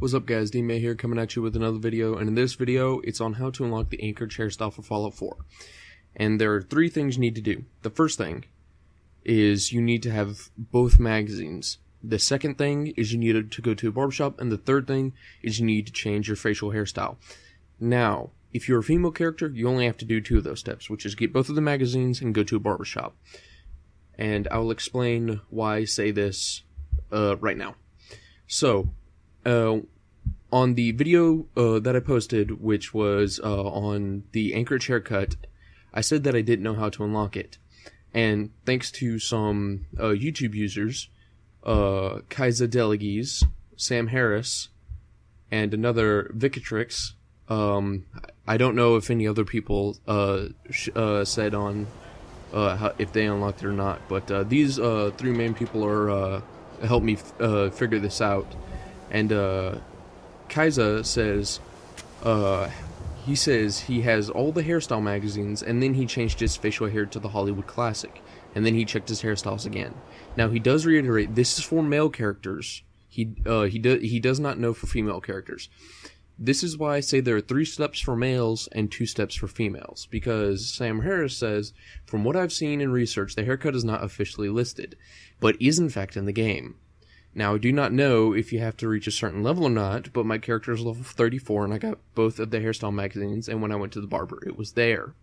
What's up guys, D-May here coming at you with another video, and in this video, it's on how to unlock the Anchorage hairstyle for Fallout 4. And there are three things you need to do. The first thing is you need to have both magazines. The second thing is you need to go to a barbershop, and the third thing is you need to change your facial hairstyle. Now, if you're a female character, you only have to do two of those steps, which is get both of the magazines and go to a barbershop. And I will explain why I say this uh, right now. So, uh, on the video uh, that I posted, which was uh, on the Anchorage haircut, I said that I didn't know how to unlock it. And thanks to some uh, YouTube users, uh, Kyza Delageeze, Sam Harris, and another Viccatrix, um, I don't know if any other people uh, sh- uh, said on uh, how, if they unlocked it or not, but these three main people are helped me f- figure this out. And uh, Kyza says, uh, he says he has all the hairstyle magazines, and then he changed his facial hair to the Hollywood Classic, and then he checked his hairstyles again. Now he does reiterate this is for male characters. He uh, he does he does not know for female characters. This is why I say there are three steps for males and two steps for females, because Sam Harris says, from what I've seen in research, the haircut is not officially listed, but is in fact in the game. Now, I do not know if you have to reach a certain level or not, but my character is level 34 and I got both of the hairstyle magazines, and when I went to the barber, it was there.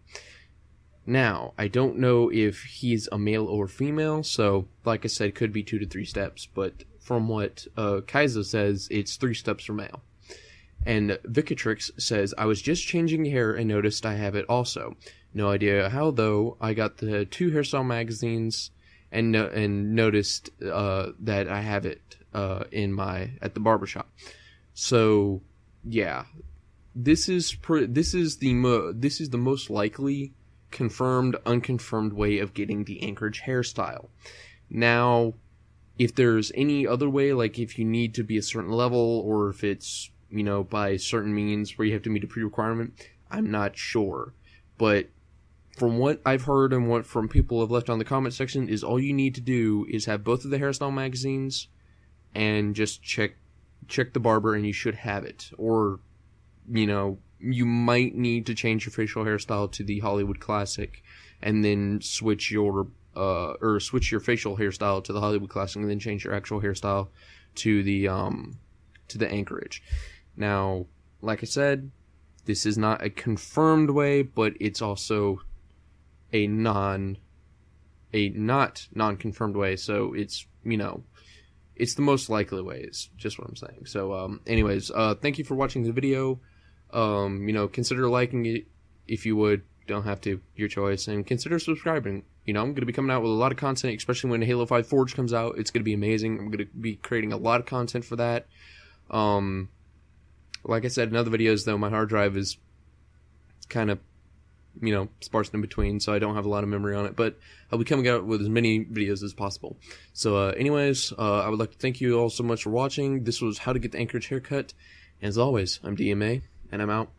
Now, I don't know if he's a male or female, so, like I said, could be two to three steps, but from what uh, Kyza says, it's three steps for male. And Viccatrix says, I was just changing hair and noticed I have it also. No idea how, though. I got the two hairstyle magazines and no- and noticed uh, that I have it uh, in my at the barbershop. So yeah, this is this is the mo- this is the most likely confirmed unconfirmed way of getting the Anchorage hairstyle. Now, if there's any other way, like if you need to be a certain level or if it's you know by certain means where you have to meet a pre-requirement, I'm not sure, but from what I've heard and what from people have left on the comment section is all you need to do is have both of the hairstyle magazines and just check check the barber and you should have it. Or you know, you might need to change your facial hairstyle to the Hollywood classic and then switch your uh or switch your facial hairstyle to the Hollywood classic and then change your actual hairstyle to the um to the Anchorage. Now, like I said, this is not a confirmed way, but it's also a non a not non-confirmed way. So it's you know it's the most likely way is just what i'm saying. So um anyways uh thank you for watching the video. Um you know consider liking it if you would. Don't have to. Your choice. And consider subscribing. You know i'm going to be coming out with a lot of content especially when halo 5 forge comes out. It's going to be amazing. I'm going to be creating a lot of content for that. Um like i said in other videos though my hard drive is kind of you know, sparse in between, so I don't have a lot of memory on it. But I'll be coming out with as many videos as possible. So, uh, anyways, uh, I would like to thank you all so much for watching. This was how to get the Anchorage haircut. And as always, I'm DMA, and I'm out.